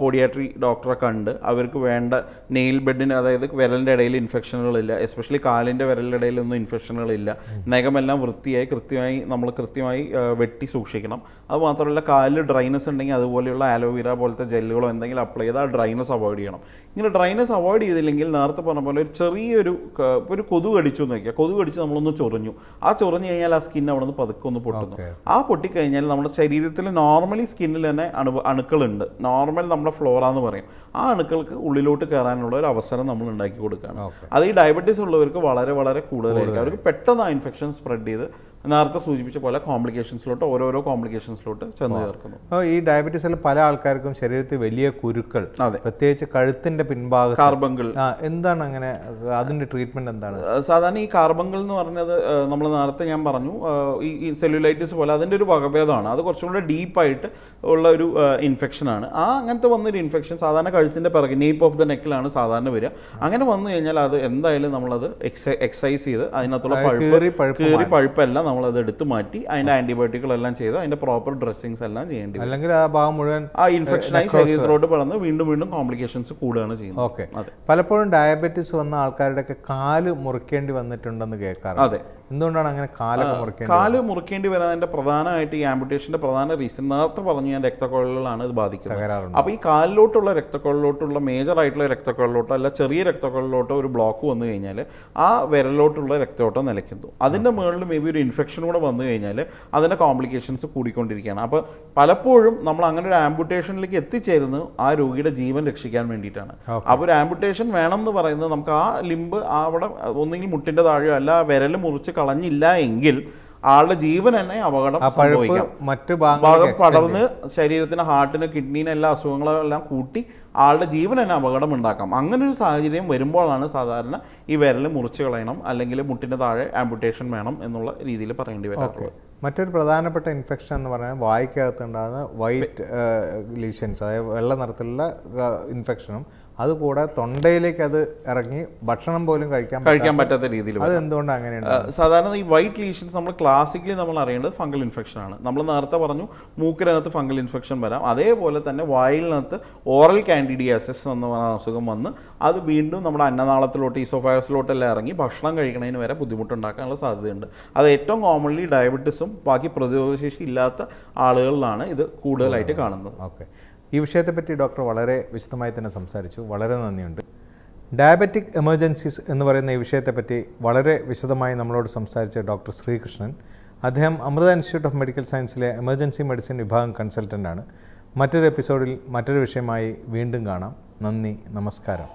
Speaker 2: പോഡിയാട്രി ഡോക്ടറെ കണ്ട് അവർക്ക് വേണ്ട നെയിൽ ബെഡിന് അതായത് വിരലിന്റെ ഇടയിൽ ഇൻഫെക്ഷനുകളില്ല എസ്പെഷ്യലി കാലിന്റെ വിരലിന്റെ ഇടയിലൊന്നും ഇൻഫെക്ഷനുകളില്ല നഖമെല്ലാം വൃത്തിയായി കൃത്യമായി നമ്മൾ കൃത്യമായി വെട്ടി സൂക്ഷിക്കണം. അതുമാത്രമല്ല കാലിൽ ഡ്രൈനസ് ഉണ്ടെങ്കിൽ അതുപോലെയുള്ള ആലോവേര പോലത്തെ ജെല്ലുകളോ എന്തെങ്കിലും അപ്ലൈ ചെയ്ത് ആ ഡ്രൈനസ് അവോയ്ഡ് ചെയ്യണം. ഇങ്ങനെ ഡ്രൈനസ് അവോയ്ഡ് ചെയ്തില്ലെങ്കിൽ നേരത്തെ പറഞ്ഞ പോലെ ഒരു ചെറിയൊരു ഒരു കൊതു കടിച്ചു എന്ന് വയ്ക്കുക. കൊതു കടിച്ച് നമ്മളൊന്ന് ചൊറിഞ്ഞു. ആ ചൊറിഞ്ഞു കഴിഞ്ഞാൽ ആ സ്കിൻ അവിടെ നിന്ന് പതുക്കെ ഒന്ന് പൊട്ടുന്നു. ആ പൊട്ടിക്കഴിഞ്ഞാൽ നമ്മുടെ ശരീരത്തിൽ നോർമലി സ്കിന്നിൽ തന്നെ അണു അണുക്കളുണ്ട്. നോർമൽ നമ്മുടെ ഫ്ലോറ എന്ന് പറയും. ആ അണുക്കൾക്ക് ഉള്ളിലോട്ട് കയറാനുള്ള ഒരു അവസരം നമ്മൾ ഉണ്ടാക്കി കൊടുക്കുകയാണ്. അത് ഈ ഡയബറ്റീസ് ഉള്ളവർക്ക് വളരെ വളരെ കൂടുതലായിരിക്കും. അവർക്ക് പെട്ടെന്ന് ആ ഇൻഫെക്ഷൻ സ്പ്രെഡ് ചെയ്ത് നേരത്തെ സൂചിപ്പിച്ച പോലെ കോംപ്ലിക്കേഷൻസിലോട്ട് ഓരോരോ കോംപ്ലിക്കേഷൻസിലോട്ട് ചെന്ന് ചേർക്കുന്നു.
Speaker 1: ഈ ഡയബറ്റീസിൽ പല ആൾക്കാർക്കും ശരീരത്തിൽ വലിയ കുരുക്കൾ
Speaker 2: അതെ.
Speaker 1: പ്രത്യേകിച്ച് കഴുത്തിന്റെ പിൻഭാഗം
Speaker 2: കാർബങ്കിൾ
Speaker 1: എന്താണ് അങ്ങനെ അതിന്റെ ട്രീറ്റ്മെന്റ് എന്താണ്?
Speaker 2: സാധാരണ ഈ കാർബങ്കിൾ എന്ന് പറഞ്ഞത് നമ്മൾ നേരത്തെ ഞാൻ പറഞ്ഞു ഈ സെല്ലുലൈറ്റിസ് പോലെ അതിന്റെ ഒരു വകഭേദമാണ്. അത് കുറച്ചും കൂടെ ഡീപ്പായിട്ട് ഉള്ള ഒരു ഇൻഫെക്ഷനാണ് ആ അങ്ങനത്തെ വന്നൊരു ഇൻഫെക്ഷൻ സാധാരണ കഴുത്തിന്റെ പിറകെ നേപ്പ് ഓഫ് ദ നെക്കിലാണ് സാധാരണ വരിക. അങ്ങനെ വന്നു കഴിഞ്ഞാൽ അത് എന്തായാലും നമ്മളത് എക്സൈസ് ചെയ്ത് അതിനകത്തുള്ള പഴുപ്പ്
Speaker 1: കീറി
Speaker 2: പഴുപ്പെല്ലാം നമ്മളത് എടുത്ത് മാറ്റി അതിന്റെ ആന്റിബയോട്ടിക്കുകളെല്ലാം ചെയ്ത് അതിന്റെ പ്രോപ്പർ ഡ്രസ്സിങ്സ് എല്ലാം ചെയ്യേണ്ടി വരും.
Speaker 1: അല്ലെങ്കിൽ ആ ഭാഗം മുഴുവൻ
Speaker 2: ആ ഇൻഫെക്ഷനായി ശരീരത്തിലോട്ട് പടർന്ന് വീണ്ടും വീണ്ടും കോംപ്ലിക്കേഷൻസ് കൂടുകയാണ് ചെയ്യുന്നത്.
Speaker 1: ഓക്കെ. പലപ്പോഴും ഡയബറ്റീസ് വന്ന ആൾക്കാരുടെയൊക്കെ കാൽ മുറിക്കേണ്ടി വന്നിട്ടുണ്ടെന്ന് കേൾക്കാറ്
Speaker 2: അതെ.
Speaker 1: എന്തുകൊണ്ടാണ് അങ്ങനെ കാൽ മുറിക്കേണ്ടത്
Speaker 2: കാൽ മുറിക്കേണ്ടി വരാതിന്റെ പ്രധാനമായിട്ട് ഈ ആംബുട്ടേഷന്റെ പ്രധാന റീസൺ നേരത്തെ പറഞ്ഞു ഞാൻ രക്തക്കുഴലുകളാണ് ഇത് ബാധിക്കുന്നത്. അപ്പോൾ ഈ കാലിലോട്ടുള്ള രക്തക്കൊള്ളിലോട്ടുള്ള മേജർ ആയിട്ടുള്ള രക്തക്കുഴലിലോട്ടോ അല്ല ചെറിയ രക്തക്കൊള്ളിലോട്ടോ ഒരു ബ്ലോക്ക് വന്നു കഴിഞ്ഞാൽ ആ വിരലോട്ടുള്ള രക്തയോട്ടം നിലയ്ക്കുന്നു. അതിന്റെ മുകളിൽ മേ ബി ഒരു ഇൻഫെക്ഷൻ കൂടെ വന്നു കഴിഞ്ഞാൽ അതിന്റെ കോംപ്ലിക്കേഷൻസ് കൂടിക്കൊണ്ടിരിക്കുകയാണ്. അപ്പോൾ പലപ്പോഴും നമ്മൾ അങ്ങനെ ഒരു ആംബുട്ടേഷനിലേക്ക് എത്തിച്ചേരുന്നത് ആ രോഗിയുടെ ജീവൻ രക്ഷിക്കാൻ വേണ്ടിയിട്ടാണ്. അപ്പോൾ ഒരു ആംബുട്ടേഷൻ വേണം എന്ന് പറയുന്നത് നമുക്ക് ആ ലിംബ് അവിടെ ഒന്നെങ്കിൽ മുട്ടിന്റെ താഴെയോ അല്ല വിരൽ മുറിച്ച് കളഞ്ഞില്ല എങ്കിൽ ആളുടെ ജീവൻ തന്നെ അപകടം സംഭവിക്കാം.
Speaker 1: മറ്റ്
Speaker 2: ഭാഗം പടർന്ന് ശരീരത്തിന് ഹാർട്ടിന് കിഡ്നീന് എല്ലാ അസുഖങ്ങളും എല്ലാം കൂട്ടി ആളുടെ ജീവൻ തന്നെ അപകടം ഉണ്ടാക്കാം. അങ്ങനെ ഒരു സാഹചര്യം വരുമ്പോഴാണ് സാധാരണ ഈ വിരൽ മുറിച്ച് കളയണം അല്ലെങ്കിൽ മുട്ടിന് താഴെ ആംബുട്ടേഷൻ വേണം എന്നുള്ള രീതിയിൽ പറയേണ്ടി വരാറുള്ളത്
Speaker 1: മറ്റൊരു പ്രധാനപ്പെട്ട ഇൻഫെക്ഷൻ എന്ന് പറയുന്നത് വായിക്കകത്ത് ഉണ്ടാകുന്ന വൈറ്റ് ലീഷൻസ് അതായത് വെള്ള നിറത്തിലുള്ള ഇൻഫെക്ഷനും അതുകൂടാതെ തൊണ്ടയിലേക്ക് അത് ഇറങ്ങി ഭക്ഷണം പോലും കഴിക്കാൻ
Speaker 2: കഴിക്കാൻ പറ്റാത്ത രീതിയിൽ
Speaker 1: അത് എന്തുകൊണ്ട്
Speaker 2: അങ്ങനെയാണ് സാധാരണ ഈ വൈറ്റ് ലീഷൻസ് നമ്മൾ ക്ലാസിക്കലി നമ്മൾ അറിയേണ്ടത് ഫംഗൽ ഇൻഫെക്ഷൻ ആണ്. നമ്മൾ നേരത്തെ പറഞ്ഞു മൂക്കിനകത്ത് ഫംഗൽ ഇൻഫെക്ഷൻ വരാം. അതേപോലെ തന്നെ വായിലിനകത്ത് ഓറൽ കാൻഡിഡിയാസിസ് എന്ന് പറയുന്ന അസുഖം വന്ന് അത് വീണ്ടും നമ്മുടെ അന്നനാളത്തിലോട്ട് ഈസോഫയസിലോട്ടെല്ലാം ഇറങ്ങി ഭക്ഷണം കഴിക്കുന്നതിന് വരെ ബുദ്ധിമുട്ടുണ്ടാക്കാനുള്ള സാധ്യതയുണ്ട്. അത് ഏറ്റവും കോമൺലി ഡയബറ്റിസും ബാക്കി പ്രതിരോധശേഷി ഇല്ലാത്ത ആളുകളിലാണ് ഇത് കൂടുതലായിട്ട് കാണുന്നത്.
Speaker 1: ഓക്കെ. ഈ വിഷയത്തെപ്പറ്റി ഡോക്ടർ വളരെ വിശദമായി തന്നെ സംസാരിച്ചു. വളരെ നന്ദിയുണ്ട്. ഡയബറ്റിക് എമർജൻസീസ് എന്ന് പറയുന്ന ഈ വിഷയത്തെപ്പറ്റി വളരെ വിശദമായി നമ്മളോട് സംസാരിച്ച ഡോക്ടർ ശ്രീകൃഷ്ണൻ അദ്ദേഹം അമൃത ഇൻസ്റ്റിറ്റ്യൂട്ട് ഓഫ് മെഡിക്കൽ സയൻസിലെ എമർജൻസി മെഡിസിൻ വിഭാഗം കൺസൾട്ടന്റാണ് മറ്റൊരു എപ്പിസോഡിൽ മറ്റൊരു വിഷയമായി വീണ്ടും കാണാം. നന്ദി നമസ്കാരം.